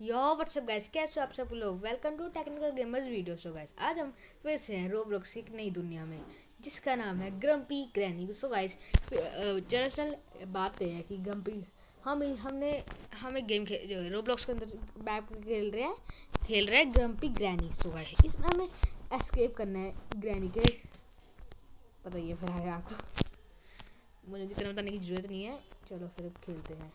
यो WhatsApp guys कैसे हो आप सब लोग? Welcome to technical gamers video so guys आज हम फिर से हैं रोब्लॉक्स की एक नई दुनिया में, जिसका नाम है ग्रम्पी ग्रैनी सो गाइस दरअसल बात यह है कि ग्रम्पी हम हमने, हम गेम खेल रोब्लॉक्स के अंदर बैक खेल रहे हैं, खेल रहे हैं ग्रम्पी ग्रैनी सो गाइस इसमें हमें एस्केप करना है ग्रैनी के. पता ही है फिर है आपको। मुझे जितना बताने की ज़रूरत नहीं है। चलो फिर खेलते हैं।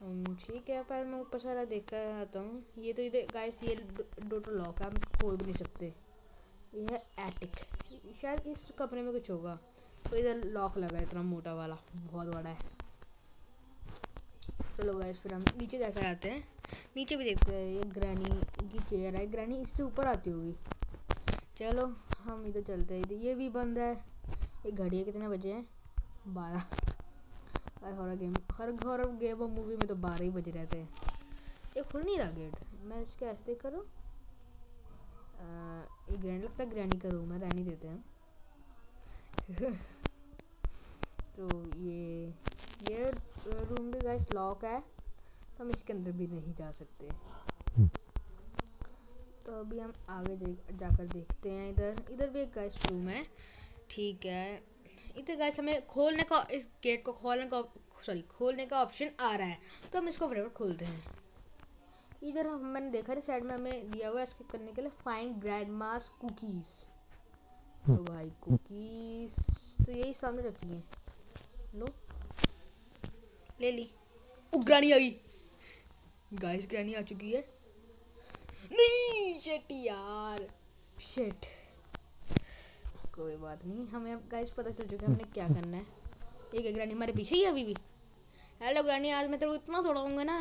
ठीक है, पर मैं ऊपर सारा देख कर आता हूँ। ये तो इधर गाइस ये डोटो लॉक है, हम खोल भी नहीं सकते। ये है एटिक शायद इस कमरे में कुछ होगा। तो इधर लॉक लगा है, इतना मोटा वाला। बहुत बड़ा है। चलो तो गाइस फिर हम नीचे जाकर आते हैं। नीचे भी देखते हैं, ये ग्रैनी की चेयर है। ग्रैनी इससे ऊपर आती होगी। चलो, हम इधर चलते हैं। ये भी बंद है। ये घड़ी है कितने बजे हैं? बारह। हॉरर गेम हर घर गए वो मूवी में तो बारह ही बजे रहते हैं। ये खुल नहीं रहा गेट मैं इसके ऐसे करूँ? ये ग्रैंड लगता है ग्रैनी का रूम है रहनी देते हैं। तो ये ये रूम भी गाइस लॉक है तो हम इसके अंदर भी नहीं जा सकते। तो अभी हम आगे जाकर देखते हैं इधर। इधर भी एक गाइस रूम है ठीक है। इधर गैस हमें खोलने का इस गेट को खोलने का सॉरी खोलने का ऑप्शन आ रहा है। तो हम इसको फटाफट खोलते हैं। इधर हम मैंने देखा ना साइड में हमें दिया हुआ है इसके करने के लिए फाइंड ग्रैंड मास कुकीज़ तो भाई कुकीज़ तो यही सामने रखी है लो। ले ली। ग्रानी आ गई। गाइस ग्रानी आ चुकी है। नहीं शेट यार। शेट कोई बात नहीं हमें अब गाइस पता चल चुका है हमने क्या करना है। एक ग्रानी हमारे पीछे ही अभी भी। हेलो ग्रानी, आज मैं तेरे को इतना दौड़ाऊँगा ना,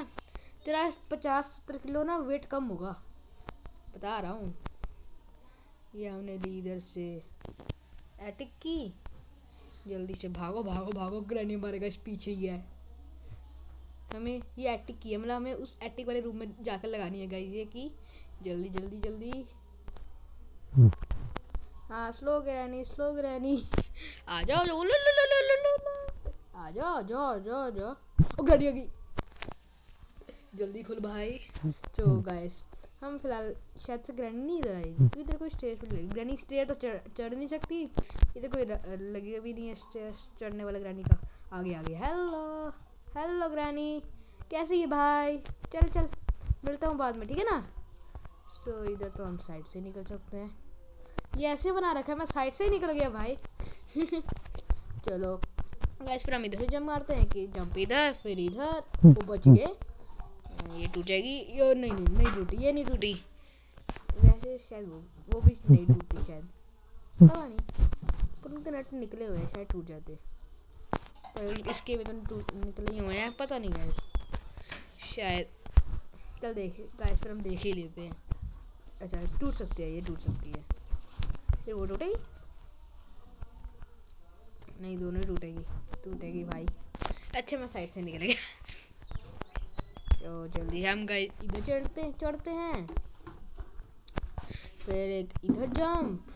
तेरा पचास सत्तर किलो ना वेट कम होगा। बता रहा हूँ। ये हमने ली इधर से एटिक की। जल्दी से भागो भागो भागो, ग्रानी हमारे गाइस पीछे ही है। हमें ये एटिक की है मतलब हमें उस एटिक वाले रूम में जाकर लगानी है गाइस ये की जल्दी जल्दी जल्दी। हाँ स्लो ग्रैनी स्लो ग्रैनी। आ जाओ लो लो लो लो लो आ जाओ जाओ जाओ जाओ ओ ग्रैनी आ गई। जल्दी खुल भाई। तो गाइस हम फ़िलहाल शायद से ग्रैनी नहीं इधर आई। क्योंकि इधर कोई स्टेज पर लगी। ग्रैनी स्टेज तो चढ़ चढ़ नहीं सकती। इधर कोई लगी भी नहीं है स्टेज चढ़ने वाला ग्रैनी का। आगे आगे। हेलो हेलो ग्रैनी कैसी है भाई? चल चल। मिलता हूँ बाद में ठीक है ना? तो इधर तो हम साइड से निकल सकते हैं। ये ऐसे बना रखा है मैं साइड से ही निकल गया भाई। चलो। गैस फिर हम इधर से जंप मारते हैं कि जंप इधर फिर इधर वो बच गए। ये टूट जाएगी। ये नहीं नहीं नहीं टूटी ये नहीं टूटी। वैसे शायद वो वो भी नहीं टूटी शायद। पता नहीं। पर उनके नट निकले हुए हैं शायद टूट जाते। तो इसके भी तो टूट निकले ही हुए हैं पता नहीं गैस शायद। चल देख गैस फिर हम देख ही लेते हैं। अच्छा टूट सकती है ये टूट सकती है। फिर वो टूटेगी नहीं, दोनों ही टूटेगी। टूटेगी भाई। अच्छा मैं साइड से निकल गया। तो जल्दी हम गए इधर चढ़ते चढ़ते हैं। फिर एक इधर जंप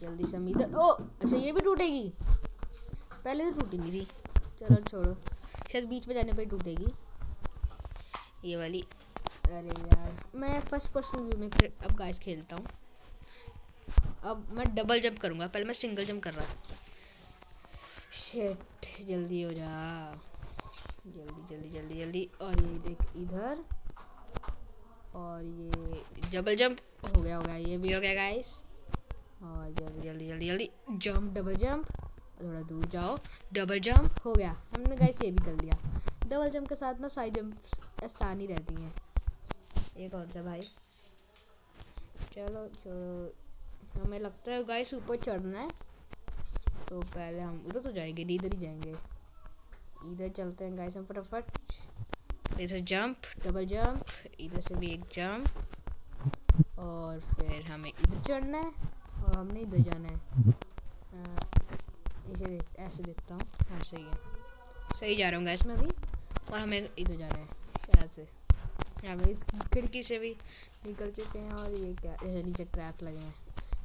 जल्दी से हम इधर, ओ अच्छा ये भी टूटेगी। पहले तो टूटी नहीं थी चलो, छोड़ो। शायद बीच में जाने पर टूटेगी। ये वाली। अरे यार, मैं फ़र्स्ट पर्सन व्यू में अब गाइस खेलता हूँ। अब मैं डबल जंप करूँगा। पहले मैं सिंगल जंप कर रहा था। शेट जल्दी हो जा। जल्दी जल्दी जल्दी जल्दी। और ये देख इधर। और ये डबल जंप हो गया हो गया। ये भी हो गया गाइस और जल्दी जल्दी जल्दी जल्दी। जंप डबल जंप थोड़ा दूर जाओ। डबल जंप हो गया। हमने गाइस ये भी कर लिया। डबल जंप के साथ ना साइड जंप आसानी रहती हैं। ये और सा भाई? चलो चलो। हमें लगता है गाइस ऊपर चढ़ना है। तो पहले हम उधर तो जाएँगे, इधर ही जाएँगे। इधर चलते हैं गाइस हम फटाफट। इधर जंप डबल जंप इधर से भी एक जंप और फिर हमें इधर चढ़ना है और हमने इधर जाना है। इसे देख ऐसे देखता हूँ। हाँ सही है। सही जा रहा हूँ गैस में अभी। और हमें इधर जाना है शायद से। यहाँ इस खिड़की से भी निकल चुके हैं और ये क्या नीचे ट्रैप लगे हैं।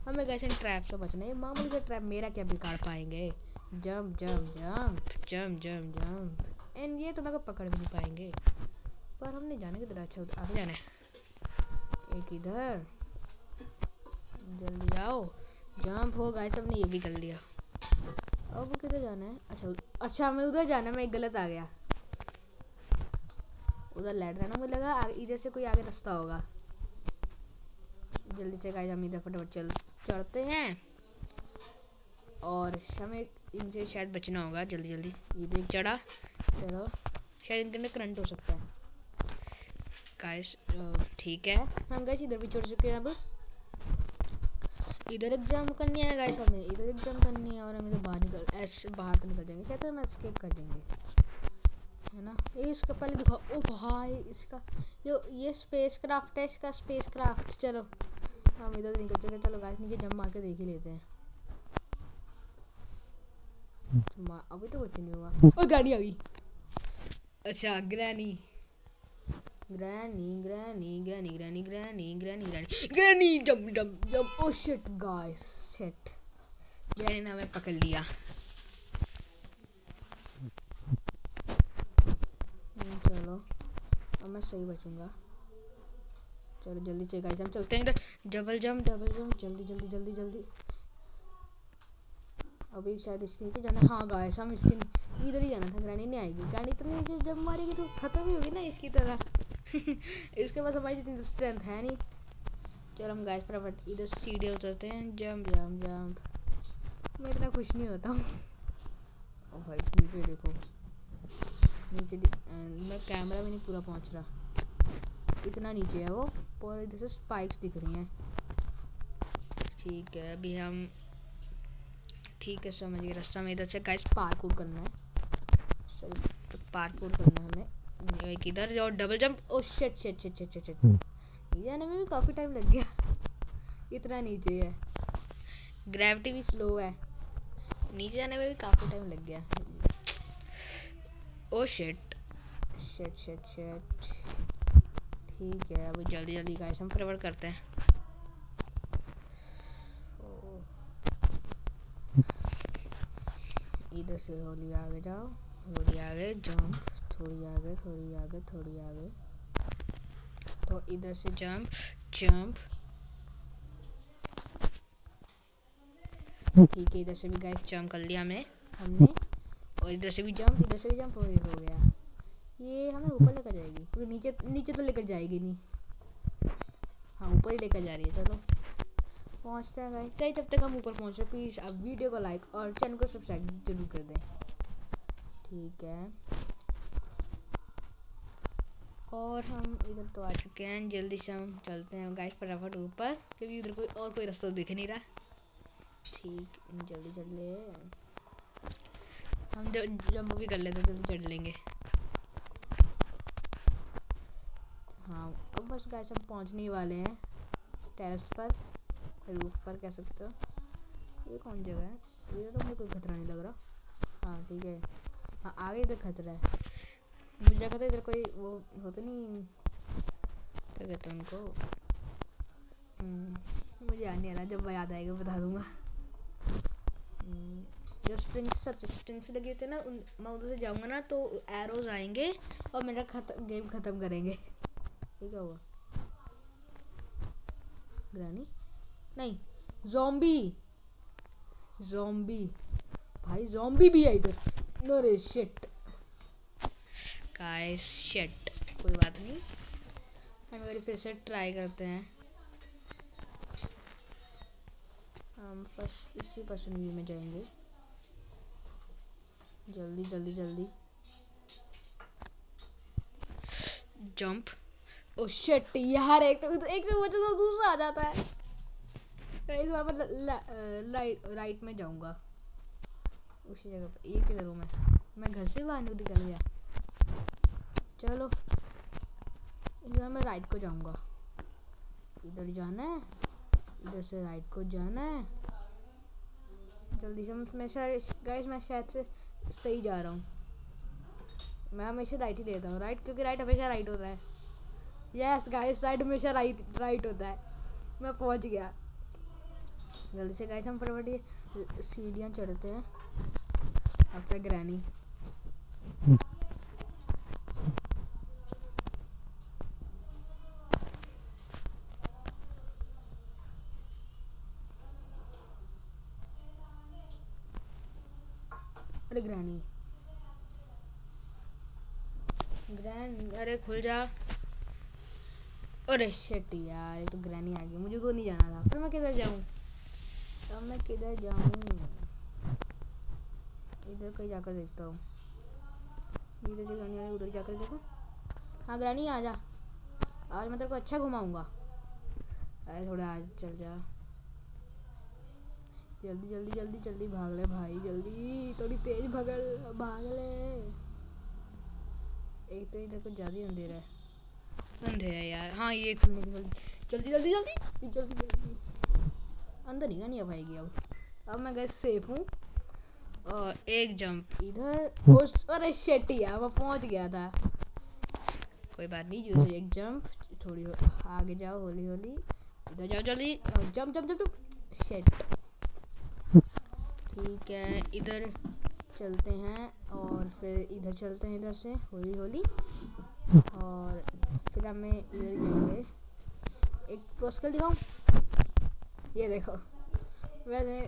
हमें कैसे ट्रैप से बचना है? मामूली से ट्रैप मेरा क्या बिगाड़ पाएँगे? Jump jump jump jump jump jump and ये तो मैं पकड़ भी नहीं पाएँगे। पर हमने जाने किधर अच्छा आगे जाना है। एक इधर। जल्दी आओ। जंप हो गाइस हमने ये भी कर लिया। अब किधर जाना है? अच्छा अच्छा हमें उधर जाना मैं गलत आ गया। उधर लेट रहना मुझे लगा इधर से कोई आगे रास्ता होगा। जल्दी से गाइस हम इधर फटाफट चल। चढ़ते हैं। और हमें इनसे शायद बचना होगा जल्दी जल्दी। ये देख चढ़ा। चलो। शायद इनके अंदर करंट हो सकता है। गाइस ठीक है। हम गाइस इधर भी चढ़ चुके हैं अब। इधर एक जंप करनी है गाइस हमें। इधर एक जंप करनी है और हम इधर बाहर निकल, ऐसे, बाहर तो निकल जाएँगे। शायद हम एस्केप कर देंगे। है ना? ये इसका पहले दिखाओ। ओ भाई, इसका जो ये स्पेस क्राफ्ट है, इसका स्पेस क्राफ्ट चलो। हम इधर निकल चुके चलो गाइस नीचे जंप मार के देख ही लेते हैं। अभी तो कुछ नहीं हुआ। ओ गाड़ी आ गई। अच्छा granny granny granny granny granny granny granny granny granny jump jump jump oh shit guys shit granny ने हमें पकड़ लिया। हम्म, चलो। अब मैं सही बचूँगा। चलो जल्दी से गाइस हम चलते हैं इधर। डबल जंप डबल जंप जल्दी जल्दी जल्दी जल्दी। अभी शायद इसके नीचे जाना हाँ। गाइस हम इसके इधर ही जाना था ग्रानी नहीं आएगी। ग्रानी तो नीचे जब मारेगी तो खत्म ही होगी ना इसकी तरह। इसके पास हमारी जितनी स्ट्रेंथ है नहीं। चलो हम गाइस फटाफट इधर सीढ़ी उतरते हैं। जंप जंप जंप मैं इतना खुश नहीं होता हूँ। भाई नीचे देखो। नीचे मैं कैमरा भी नहीं पूरा पहुँच रहा। इतना नीचे है वो। और इधर से स्पाइक्स दिख रही हैं। ठीक है अभी हम ठीक है समझ गए। रास्ता में इधर से गाइस पार्कूर करना है। सॉरी पार्कूर करना है हमें। एक इधर और double jump oh shit shit shit shit shit shit जाने में भी काफ़ी टाइम लग गया। इतना नीचे है। ग्रेविटी भी स्लो है। नीचे जाने में भी काफ़ी टाइम लग गया। Oh shit shit shit shit ठीक है, अभी जल्दी जल्दी गाइस हम फॉरवर्ड करते हैं। इधर से होली आगे जाओ होली आगे जंप थोड़ी आगे थोड़ी आगे थोड़ी आगे। तो इधर से जंप जंप ठीक है, इधर से भी गाइस जंप कर लिया हमें, हमने। और इधर से भी जंप इधर से भी जंप हो गया। ये हमें ऊपर लेकर जाएगी, क्योंकि नीचे नीचे तो लेकर जाएगी नहीं। हाँ ऊपर ही लेकर जा रही है, चलो। पहुँचते हैं गाइस कई जब तक हम ऊपर पहुँच रहे प्लीज़ आप वीडियो को लाइक और चैनल को सब्सक्राइब ज़रूर कर दें। ठीक है। और हम इधर तो आ चुके हैं, जल्दी से हम चलते हैं गाइस फटाफट ऊपर, क्योंकि इधर कोई और कोई रास्ता दिख नहीं रहा। ठीक जल्दी चल ले। हम जब भी कर लेते हैं, जल्दी चढ़ लेंगे। हाँ अब बस गाइस हम पहुँचने वाले हैं टेरेस पर रूफ पर कह सकते हो। ये कौन जगह है? ये तो मुझे कोई खतरा नहीं लग रहा। हाँ ठीक है। हाँ आगे इधर खतरा है। मुझे लगा था इधर कोई वो होते नहीं। क्या कहते हैं उनको? हम्म, मुझे याद नहीं आ रहा। जब मैं याद आएगा बता दूँगा। हम्म, जो स्ट्रिंग्स सच स्ट्रिंग्स लगे थे ना उन मैं उधर से जाऊँगा ना तो एरोज आएँगे और मेरा खत, गेम ख़त्म करेंगे। ठीक है हुआ। ग्रानी? नहीं जोम्बी जोम्बी भाई जोम्बी भी है इधर। नो रे शिट गाइस शिट कोई बात नहीं। हम एक फिर से ट्राई करते हैं। हम फ़र्स्ट इसी पर्सन व्यू में जाएँगे। जल्दी जल्दी जल्दी। जंप ओ शिट यार, एक तो एक से बचा तो दूसरा आ जाता है। इस बार मैं राइट राइट में जाऊँगा। उसी जगह पर ये किधर हूँ मैं। मैं घर से बाहर निकल गया। चलो, इस बार मैं राइट को जाऊँगा। इधर जाना है, इधर से राइट को जाना है। जल्दी से मैं गाइस मैं शायद से सही जा रहा हूँ। मैं हमेशा राइट ही लेता हूँ राइट क्योंकि राइट हमेशा राइट होता है। यस गाइस साइड हमेशा राइट राइट होता है। मैं पहुँच गया। जल्दी से गाइस हम फटाफट ये सीढ़ियाँ चढ़ते हैं। अब तक ग्रैनी अरे ग्रैनी ग्रैन अरे खुल जा। अरे शिट यार, ये तो ग्रैनी आ गई, मुझे तो नहीं जाना था। फिर मैं किधर जाऊँ? अब मैं किधर जाऊँ? इधर कहीं जाकर देखता हूँ। इधर से ग्रैनी आ उधर जाकर देखो। हाँ ग्रैनी आ जा। आज मैं तेरे को अच्छा घुमाऊँगा। अरे थोड़ा आज चल जा। जल्दी जल्दी जल्दी जल्दी भाग ले भाई, जल्दी। थोड़ी तेज भगल भाग ले। एक तो इधर कुछ ज़्यादा अंधेरा है। अंधेरा है यार। हाँ ये खुलने की जल्दी जल्दी जल्दी। जल्दी जल्दी जल्दी। अंदर ही ना नहीं पाएगी अब। अब मैं गए सेफ़ हूँ। और एक जंप इधर। उस अरे शेट यार, मैं पहुँच गया था। कोई बात नहीं, जिधर से एक जंप थोड़ी आगे जाओ, होली होली। इधर जाओ जल्दी। जंप जंप जंप शेट ठीक है, इधर चलते हैं। और फिर इधर चलते हैं इधर से, होली होली। और फिर हमें इधर जाएँगे। एक प्रोस्कल दिखाऊँ? ये देखो। वैसे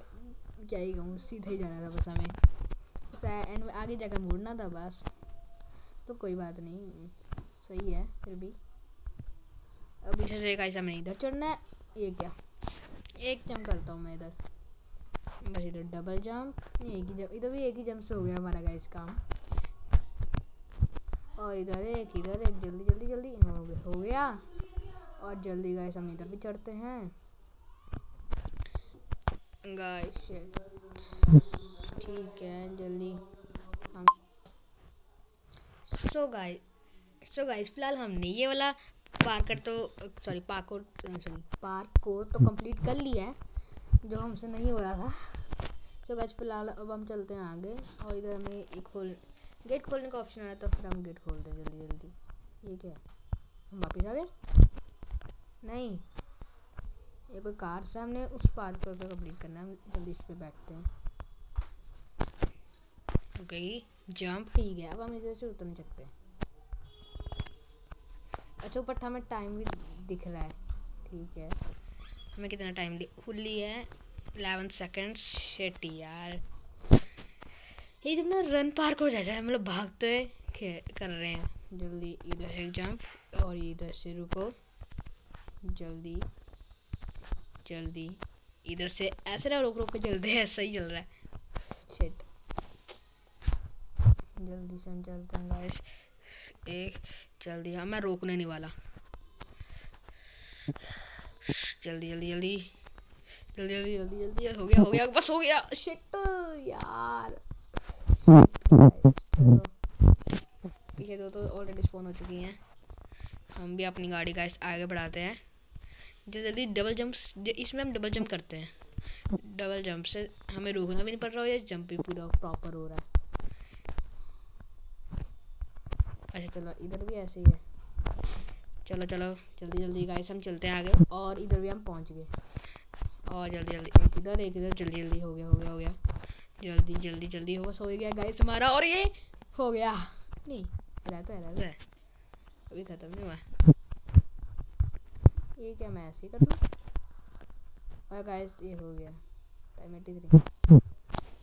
क्या ही कहूँ, सीधे ही जाना था बस हमें। एंड में आगे जाकर मुड़ना था बस। तो कोई बात नहीं, सही है फिर भी। अब इधर से कैसा मैंने इधर चढ़ना है। ये क्या? एक जंप करता हूँ मैं इधर। बस इधर डबल जंप नहीं, एक ही जंप इधर भी एक ही जंप से हो गया हमारा गाइस काम। और इधर एक इधर एक, जल्दी जल्दी जल्दी। हो गया और जल्दी गाइस हम इधर भी चढ़ते हैं। गाइस ठीक है, जल्दी। हम सो गाइस सो गाइस फ़िलहाल हमने ये वाला पार कर तो सॉरी पार्क को सॉरी को तो कंप्लीट कर लिया है, जो हमसे नहीं हो रहा था। सो गैस फ़िलहाल अब हम चलते हैं आगे। और इधर हमें एक खोल गेट खोलने का ऑप्शन आया तो फिर हम गेट खोल हैं जल्दी जल्दी। ये क्या है? हम वापस आ गए? नहीं। ये कोई कार से हमने उस पार्क को कंप्लीट करना है जल्दी इस पर बैठते हैं। ओके जंप ठीक है, अब हम इधर से उतर नहीं सकते अच्छा ऊपर हमें टाइम भी दिख रहा है। ठीक है। हमें कितना टाइम खुली है? इलेवन सेकेंड शेट यार। ये जब ना रन हो जाता है हम लोग भागते हुए कर रहे हैं। जल्दी इधर से जंप और इधर से रुको। जल्दी जल्दी। इधर से ऐसे ना रोक रोक के हैं, ऐसा ही चल रहा है। शेट जल्दी से चलते हैं गाइस एक, जल्दी। हाँ मैं रोकने नहीं वाला। जल्दी जल्दी जल्दी। जल्दी जल्दी जल्दी जल्दी। हो गया हो गया, बस हो गया। शिट यार। पीछे दो तो ऑलरेडी स्पॉन हो चुकी हैं। हम भी अपनी गाड़ी का आगे बढ़ाते हैं। जल्दी जल्दी डबल जंप इसमें हम डबल जंप करते हैं। डबल जंप से हमें रोकना भी नहीं पड़ रहा है जंप भी पूरा प्रॉपर हो रहा है। अच्छा चलो, इधर भी ऐसे ही है। चलो चलो, जल्दी जल्दी गाइस हम चलते हैं आगे और इधर भी हम पहुँच गए। और जल्दी जल्दी, एक इधर एक इधर, जल्दी जल्दी, हो गया हो गया हो गया। जल्दी जल्दी जल्दी हो बस हो गया गाइस हमारा और ये हो गया। नहीं रहता है रहता है। अभी ख़त्म नहीं हुआ ये क्या मैं ऐसे ही कर लूँ? और गाइस ये हो गया। टाइम एटी थ्री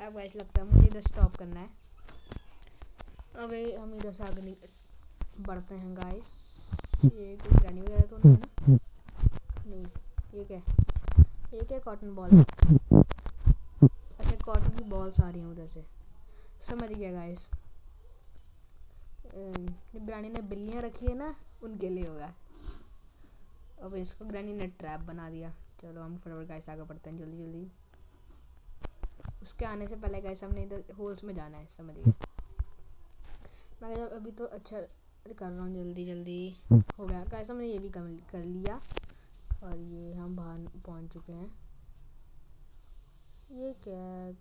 अब गाइस लगता है मुझे इधर स्टॉप करना है। अबे हम इधर से आगे बढ़ते हैं गाइस ये कोई प्राणी वगैरह तो नहीं है ना? नहीं। ये क्या ये क्या कॉटन बॉल कॉटन की बॉल्स आ रही हैं उधर से। समझ गया गाइस ग्रानी ने बिल्लियाँ रखी है ना उनके लिए होगा। अब इसको ग्रानी ने ट्रैप बना दिया। चलो हम फटाफट गाइस आगे बढ़ते हैं जल्दी जल्दी। उसके आने से पहले गाइस हमने इधर होल्स में जाना है समझिए मैं अभी तो अच्छा कर रहा हूँ जल्दी जल्दी। हो गया। कैसा मैंने ये भी कर लिया। और ये हम बाहर पहुँच चुके हैं। ये क्या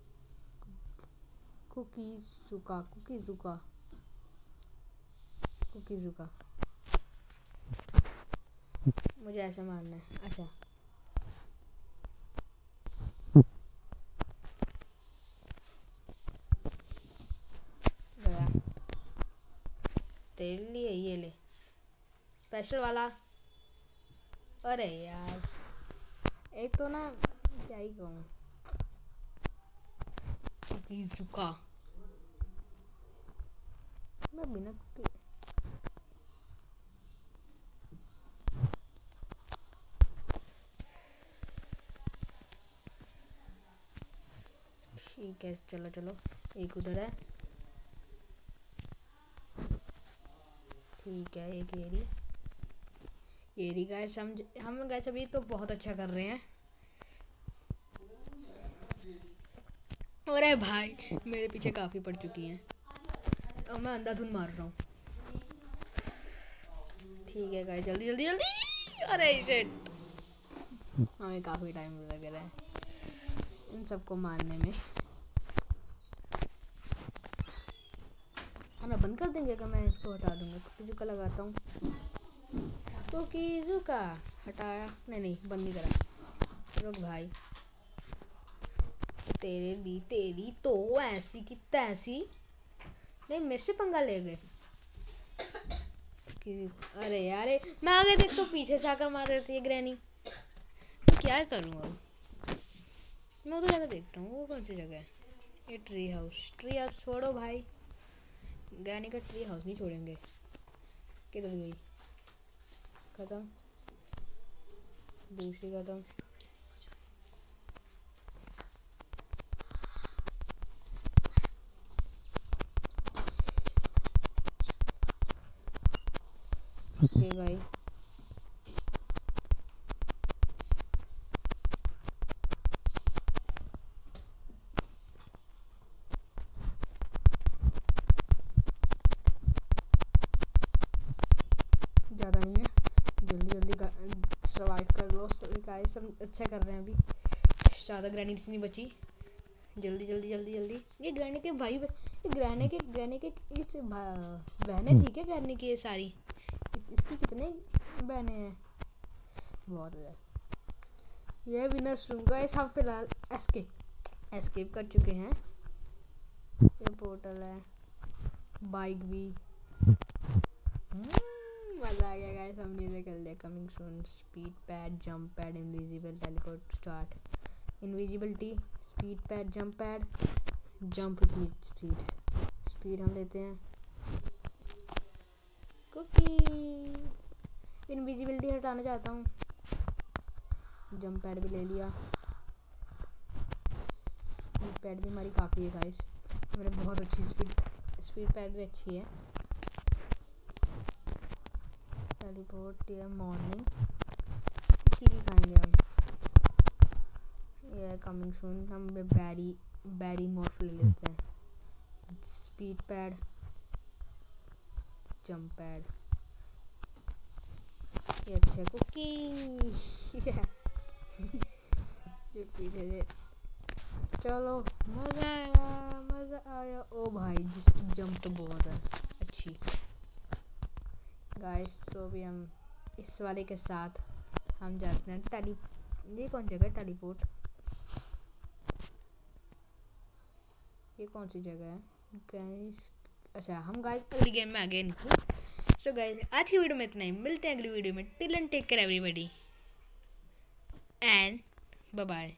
कुकी सुका कुकी सुका। कुकी सुका। मुझे ऐसे मारना है। अच्छा। तेरे लिए, ये ले। स्पेशल वाला। अरे यार। एक तो ना, क्या ही कहूँ। झुका मैं बिना ठीक है चलो चलो एक उधर है ठीक है एक एरी एरी गैस हम हम गैस अभी तो बहुत अच्छा कर रहे हैं। अरे भाई। मेरे पीछे काफ़ी पड़ चुकी हैं। और मैं अंधाधुन मार रहा हूँ। ठीक है गाय जल्दी जल्दी जल्दी। अरे शेट हमें काफ़ी टाइम लग रहा है इन सबको मारने में। मैं बंद कर देंगे अगर मैं इसको हटा दूँगा। का लगाता हूँ। तो कुकी का हटाया? नहीं नहीं, बंद नहीं करा। रुक भाई। तेरे दी तेरी तो ऐसी की तैसी। नहीं मेरे से पंगा ले गए। अरे यार मैं आगे देख तो पीछे से आकर मार देती है ग्रैनी। क्या करूँ अब? मैं उधर जगह देखता हूँ वो कौन सी जगह है? ये ट्री हाउस ट्री हाउस छोड़ो भाई। ग्रैनी का ट्री हाउस नहीं छोड़ेंगे। किधर गई? खत्म। दूसरी खत्म। ये भाई गाइस हम अच्छा कर रहे हैं अभी। ज़्यादा ग्रैनी नहीं बची। जल्दी जल्दी जल्दी जल्दी। ये ग्रैनी के भाई ये ग्रैनी के ग्रैनी के इस बहनें थी क्या ग्रैनी की ये सारी? इसकी कितने बहनें हैं? बहुत है। ये विनर का इस हम फ़िलहाल। एस्केप एस्केप कर चुके हैं। ये पोर्टल है। बाइक भी। hmm. मज़ा आ गया गाइस हमने इसे कर लिया। Coming soon speed pad jump pad invisible teleport start invisibility speed pad jump pad jump speed speed हम लेते हैं। कुकी इनविजिबिलिटी हटाना चाहता हूँ। जंप पैड भी ले लिया। स्पीड पैड भी हमारी काफ़ी है गाइस मेरे बहुत अच्छी स्पीड स्पीड पैड भी अच्छी है। टेलीपोर्ट या मॉर्निंग ठीक खाएँगे हम। ये कमिंग सून हम बैरी बैरी मॉर्फ ले लेते हैं। Speed pad. जंप पैड ये अच्छा कुकी ये पीछे से चलो, मज़ा आया मज़ा आया। ओ भाई जिसकी जंप तो बहुत है। अच्छी। गाइस तो भी हम इस वाले के साथ हम जाते हैं टेली ये कौन जगह टेलीपोर्ट ये कौन सी जगह है? गाइस अच्छा हम गाइस अगली गेम में आगे निकले सो गाइस आज की वीडियो में इतना ही। मिलते हैं अगली वीडियो में। Till and take care everybody and bye bye